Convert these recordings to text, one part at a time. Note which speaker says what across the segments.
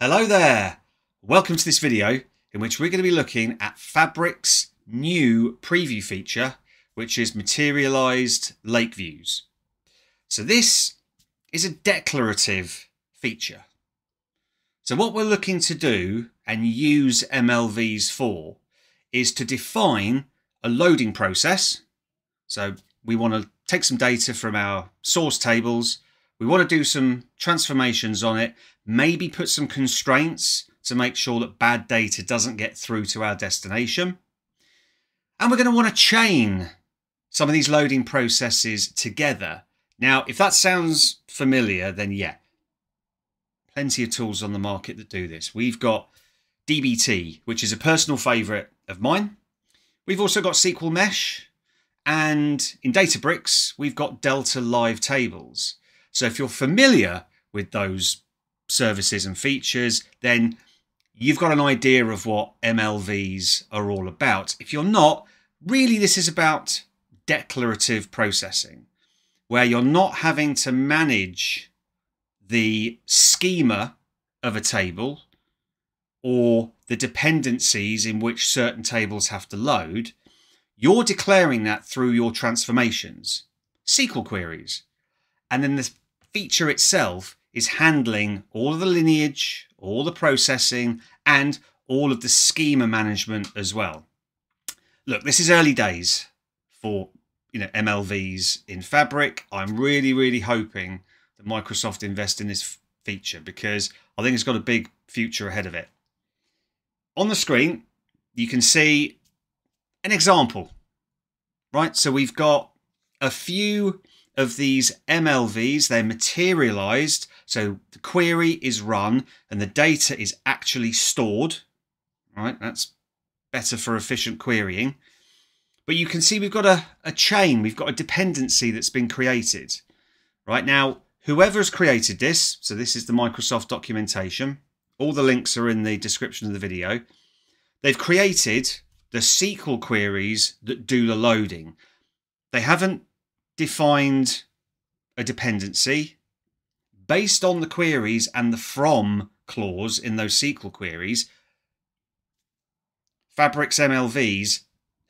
Speaker 1: Hello there! Welcome to this video in which we're going to be looking at Fabric's new preview feature which is materialized lake views. So this is a declarative feature. So what we're looking to do and use MLVs for is to define a loading process. So we want to take some data from our source tables. We want to do some transformations on it, maybe put some constraints to make sure that bad data doesn't get through to our destination. And we're going to want to chain some of these loading processes together. Now, if that sounds familiar, then yeah, plenty of tools on the market that do this. We've got DBT, which is a personal favorite of mine. We've also got SQL Mesh. And in Databricks, we've got Delta Live Tables. So if you're familiar with those services and features, then you've got an idea of what MLVs are all about. If you're not, really this is about declarative processing, where you're not having to manage the schema of a table or the dependencies in which certain tables have to load, you're declaring that through your transformations, SQL queries. And then the feature itself is handling all of the lineage, all the processing, and all of the schema management as well. Look, this is early days for you know MLVs in Fabric. I'm really, really hoping that Microsoft invest in this feature because I think it's got a big future ahead of it. On the screen, you can see an example, right? So we've got a few of these MLVs, they're materialized. So the query is run and the data is actually stored, right? That's better for efficient querying. But you can see we've got a, a chain, we've got a dependency that's been created. Right now, whoever has created this, so this is the Microsoft documentation, all the links are in the description of the video. They've created the SQL queries that do the loading. They haven't defined a dependency. Based on the queries and the from clause in those SQL queries, Fabric's MLVs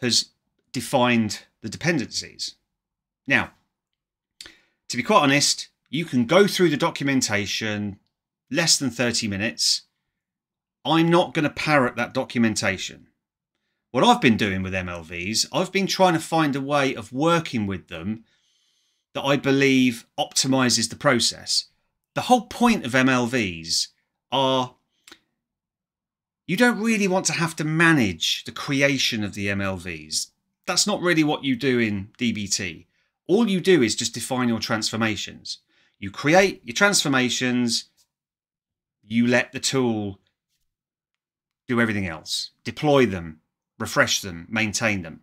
Speaker 1: has defined the dependencies. Now, to be quite honest, you can go through the documentation less than 30 minutes. I'm not going to parrot that documentation. What I've been doing with MLVs, I've been trying to find a way of working with them that I believe optimizes the process. The whole point of MLVs are you don't really want to have to manage the creation of the MLVs that's not really what you do in DBT. All you do is just define your transformations. You create your transformations, you let the tool do everything else, deploy them, refresh them, maintain them.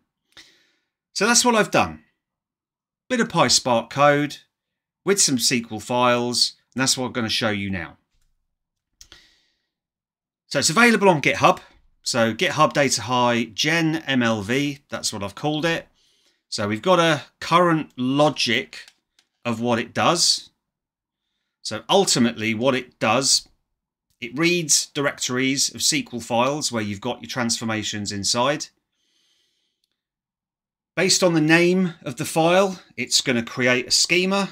Speaker 1: So that's what I've done. Bit of PySpark code with some SQL files, and that's what I'm going to show you now. So it's available on GitHub. So GitHub datahai Gen MLV, that's what I've called it. So we've got a current logic of what it does. So ultimately what it does, it reads directories of SQL files where you've got your transformations inside. Based on the name of the file, it's going to create a schema.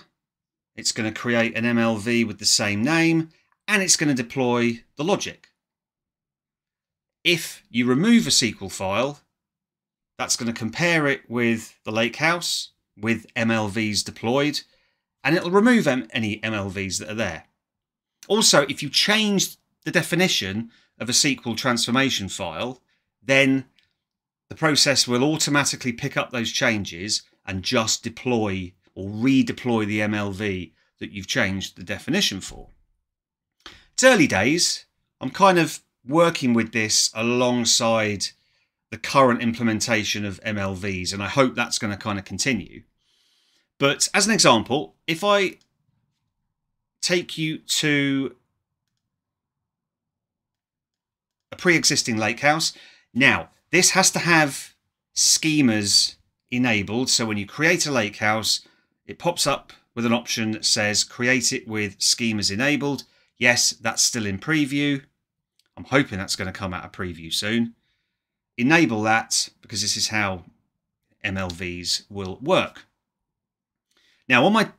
Speaker 1: It's going to create an MLV with the same name, and it's going to deploy the logic. If you remove a SQL file, that's going to compare it with the Lakehouse with MLVs deployed, and it'll remove any MLVs that are there. Also, if you change the definition of a SQL transformation file, then the process will automatically pick up those changes and just deploy or redeploy the MLV that you've changed the definition for. It's early days. I'm kind of working with this alongside the current implementation of MLVs, and I hope that's going to kind of continue. But as an example, if I take you to a pre-existing lakehouse, now this has to have schemas enabled. So when you create a lakehouse, it pops up with an option that says create it with schemas enabled. Yes, that's still in preview. I'm hoping that's going to come out of preview soon. Enable that because this is how MLVs will work. Now on my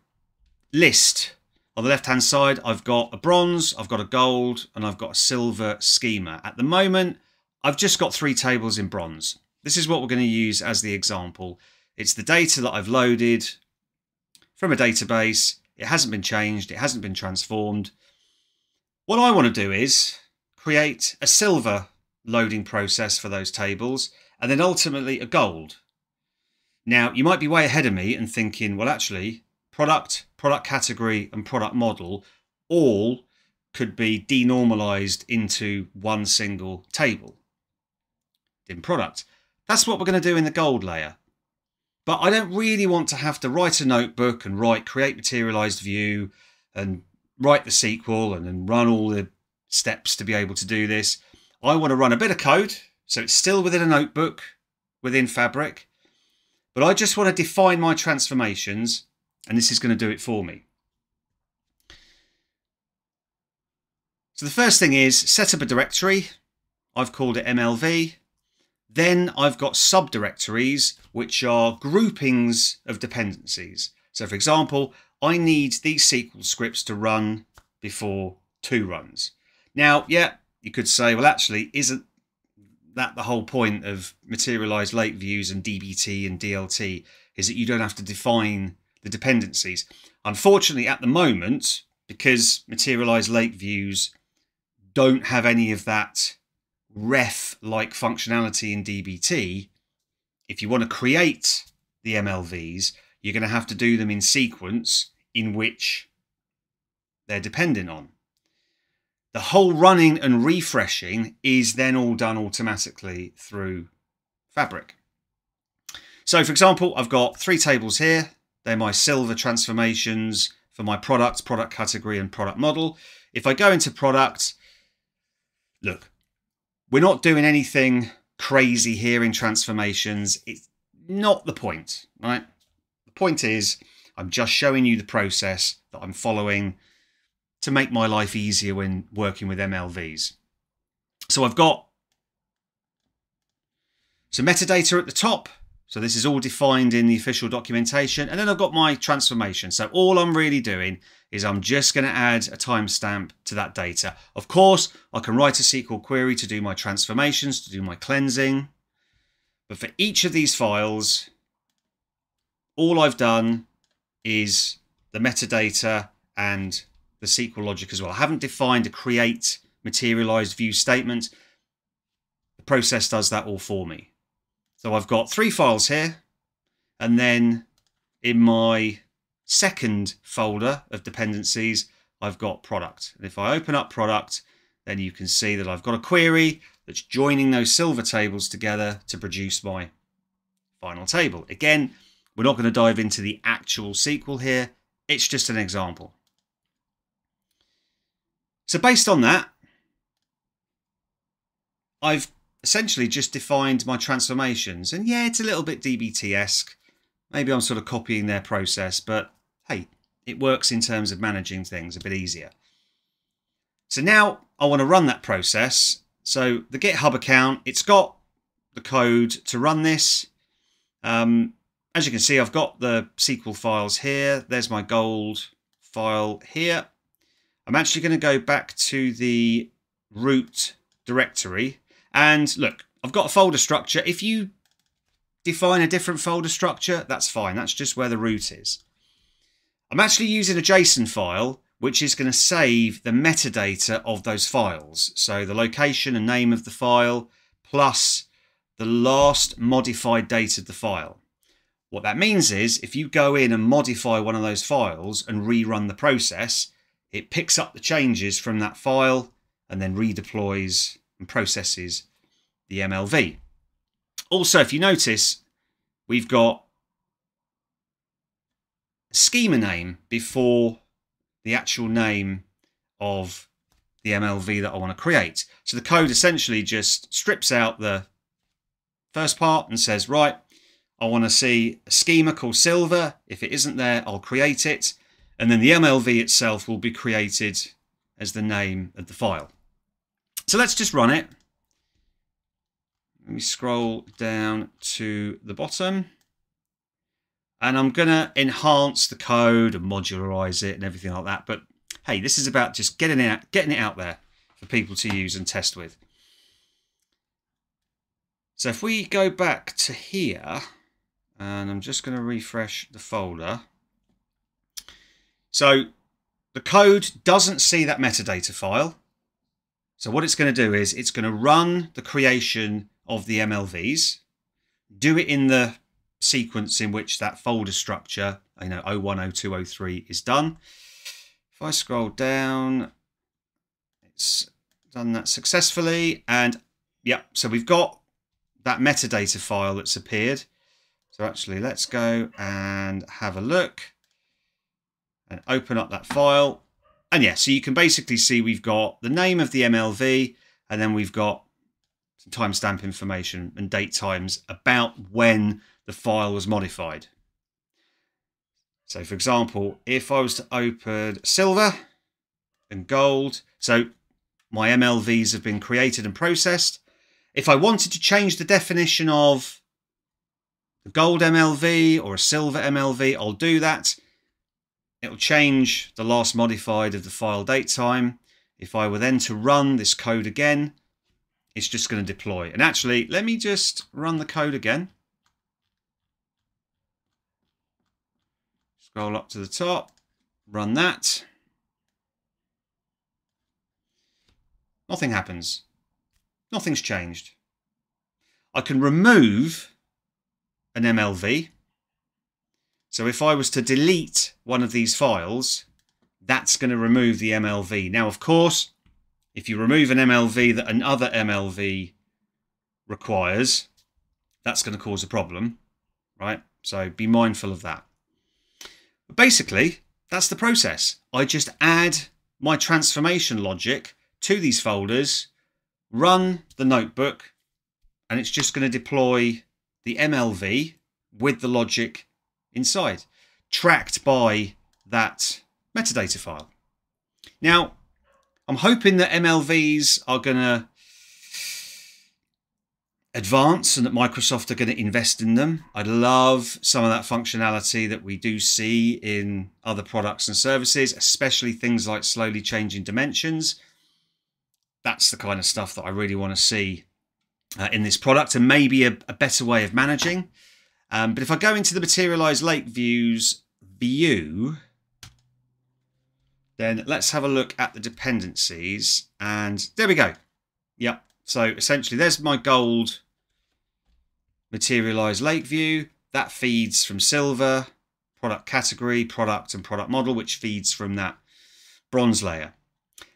Speaker 1: list on the left hand side, I've got a bronze, I've got a gold, and I've got a silver schema. At the moment, I've just got three tables in bronze. This is what we're going to use as the example. It's the data that I've loaded from a database. It hasn't been changed. It hasn't been transformed. What I want to do is create a silver loading process for those tables and then ultimately a gold. Now, you might be way ahead of me and thinking, well, actually, product, product category, and product model all could be denormalized into one single table in product. That's what we're going to do in the gold layer. But I don't really want to have to write a notebook and write create materialized view and write the SQL and then run all the steps to be able to do this. I want to run a bit of code, so it's still within a notebook within Fabric, but I just want to define my transformations and this is going to do it for me. So the first thing is set up a directory. I've called it MLV. Then I've got subdirectories, which are groupings of dependencies. So for example, I need these SQL scripts to run before two runs. Now, yeah, you could say, well, actually, isn't that the whole point of materialized lake views and DBT and DLT is that you don't have to define the dependencies. Unfortunately, at the moment, because materialized lake views don't have any of that ref like functionality in DBT, if you want to create the MLVs, you're going to have to do them in sequence in which they're dependent on. The whole running and refreshing is then all done automatically through Fabric. So for example, I've got three tables here. They're my silver transformations for my product, product category, and product model. If I go into product, look, we're not doing anything crazy here in transformations. It's not the point, right? The point is I'm just showing you the process that I'm following to make my life easier when working with MLVs. So I've got some metadata at the top. So this is all defined in the official documentation. And then I've got my transformation. So all I'm really doing is I'm just going to add a timestamp to that data. Of course, I can write a SQL query to do my transformations, to do my cleansing. But for each of these files, all I've done is the metadata and the SQL logic as well. I haven't defined a create materialized view statement. The process does that all for me. So I've got three files here. And then in my second folder of dependencies, I've got product. And if I open up product, then you can see that I've got a query that's joining those silver tables together to produce my final table. Again, we're not going to dive into the actual SQL here. It's just an example. So based on that, I've essentially just defined my transformations. And yeah, it's a little bit DBT-esque. Maybe I'm sort of copying their process, but hey, it works in terms of managing things a bit easier. So now I want to run that process. So the GitHub account, it's got the code to run this. Um, as you can see, I've got the SQL files here. There's my gold file here. I'm actually going to go back to the root directory. And look, I've got a folder structure. If you define a different folder structure, that's fine. That's just where the root is. I'm actually using a JSON file, which is going to save the metadata of those files. So the location and name of the file, plus the last modified date of the file. What that means is if you go in and modify one of those files and rerun the process, it picks up the changes from that file and then redeploys and processes the MLV. Also, if you notice, we've got schema name before the actual name of the MLV that I want to create. So the code essentially just strips out the first part and says, right, I want to see a schema called silver. If it isn't there, I'll create it. And then the MLV itself will be created as the name of the file. So let's just run it. Let me scroll down to the bottom. And I'm going to enhance the code and modularize it and everything like that. But hey, this is about just getting it out, getting it out there for people to use and test with. So if we go back to here, and I'm just going to refresh the folder. So the code doesn't see that metadata file. So what it's going to do is it's going to run the creation of the MLVs, do it in the sequence in which that folder structure, you know, 01, 02, 03 is done. If I scroll down, it's done that successfully. And yeah, so we've got that metadata file that's appeared. So actually, let's go and have a look and open up that file. And yeah, so you can basically see we've got the name of the MLV and then we've got timestamp information and date times about when the file was modified. So for example, if I was to open silver and gold, so my MLVs have been created and processed. If I wanted to change the definition of a gold MLV or a silver MLV, I'll do that. It'll change the last modified of the file date time. If I were then to run this code again, it's just going to deploy. And actually, let me just run the code again. Scroll up to the top, run that. Nothing happens. Nothing's changed. I can remove an MLV. So if I was to delete one of these files, that's going to remove the MLV. Now, of course, if you remove an MLV that another MLV requires, that's going to cause a problem, right? So be mindful of that. But basically, that's the process. I just add my transformation logic to these folders, run the notebook, and it's just going to deploy the MLV with the logic inside, tracked by that metadata file. Now, I'm hoping that MLVs are going to advance and that Microsoft are going to invest in them. I'd love some of that functionality that we do see in other products and services, especially things like slowly changing dimensions. That's the kind of stuff that I really want to see uh, in this product and maybe a, a better way of managing. Um, but if I go into the Materialize Lake Views view, then let's have a look at the dependencies. And there we go. Yep. So essentially, there's my gold Materialize Lake View. That feeds from silver, product category, product and product model, which feeds from that bronze layer.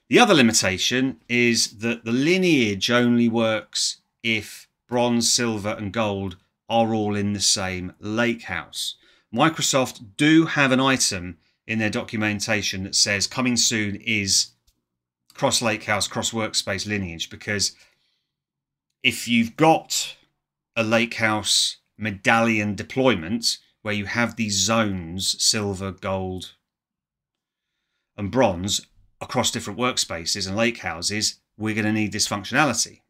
Speaker 1: The other limitation is that the lineage only works if bronze, silver, and gold are all in the same lake house. Microsoft do have an item in their documentation that says coming soon is cross lake house, cross workspace lineage, because if you've got a lake house medallion deployment where you have these zones, silver, gold, and bronze, across different workspaces and lake houses, we're going to need this functionality.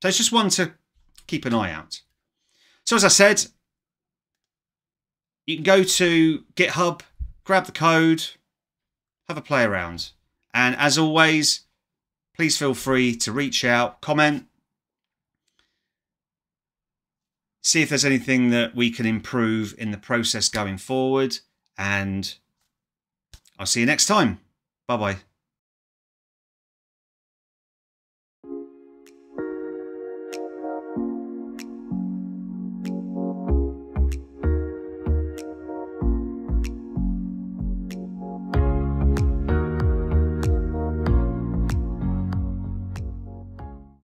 Speaker 1: So it's just one to keep an eye out. So as I said, you can go to GitHub, grab the code, have a play around. And as always, please feel free to reach out, comment, see if there's anything that we can improve in the process going forward. And I'll see you next time. Bye bye.